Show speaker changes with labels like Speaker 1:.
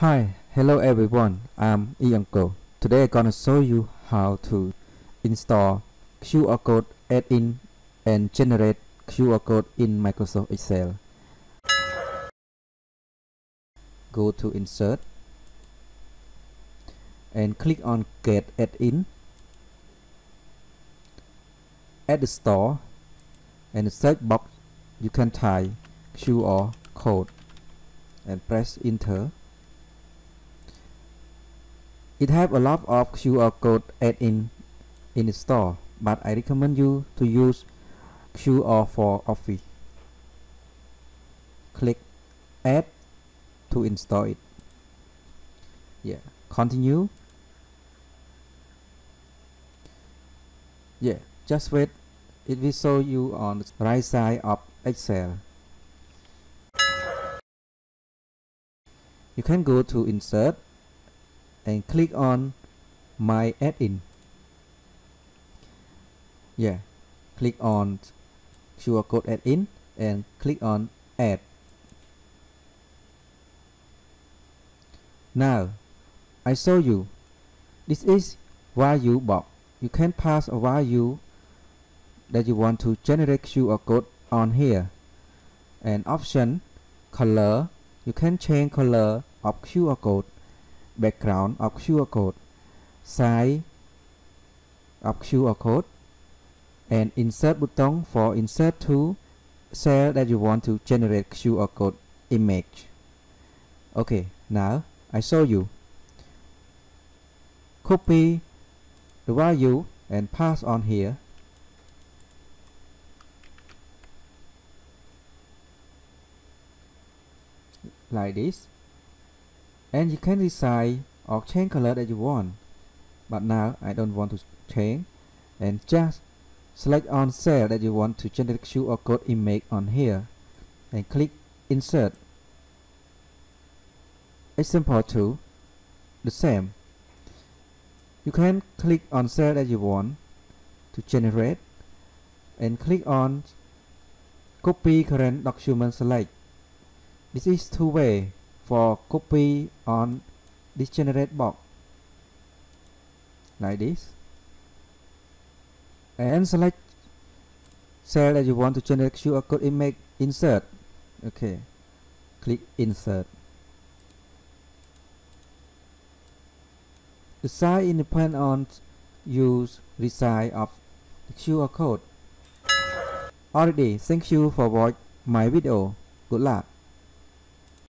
Speaker 1: Hi, hello everyone. I'm EAngkor. Today I'm gonna show you how to install QR code add-in and generate QR code in Microsoft Excel. Go to Insert and click on Get Add-in. At the store and the search box you can type QR code and press enter it have a lot of QR code add-in in the store but I recommend you to use QR for Office. Click add to install it. Yeah continue. Yeah just wait. It will show you on the right side of Excel. You can go to insert and click on my add-in. Yeah click on QR code add-in and click on add. Now I show you. This is value box you can pass a value that you want to generate QR code on here. And option color. You can change color of QR code background of QR code. Size of QR code and insert button for insert to cell that you want to generate QR code image. Okay now I show you. Copy the value and pass on here. Like this and you can decide or change color that you want. But now I don't want to change. And just select on cell that you want to generate QR code image on here. And click insert. Example 2 the same. You can click on cell that you want to generate. And click on copy current document select. This is two way for copy on this generate box. Like this. And select cell that you want to generate QR code image insert. Okay. Click insert. The size on use resize of the QR code. Already thank you for watching my video. Good luck